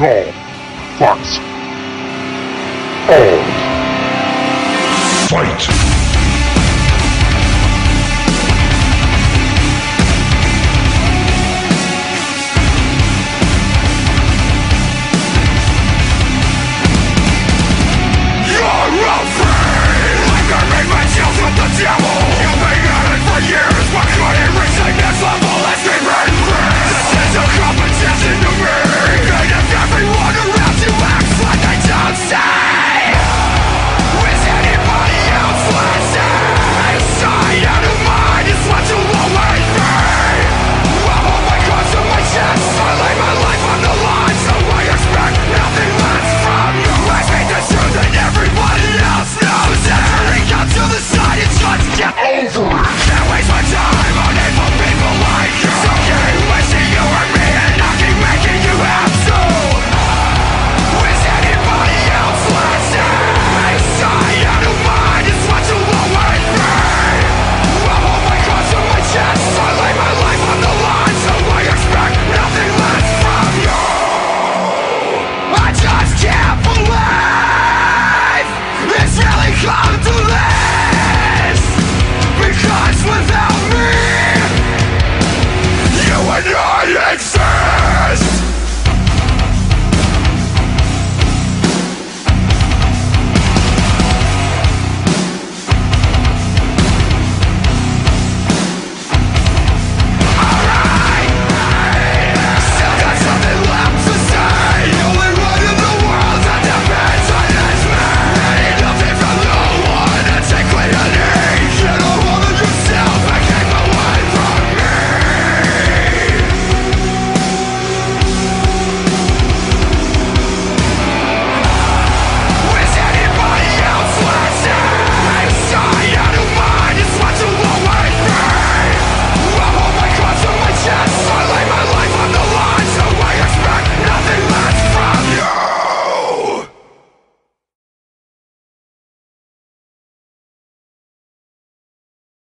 control. Fox. All. Fight!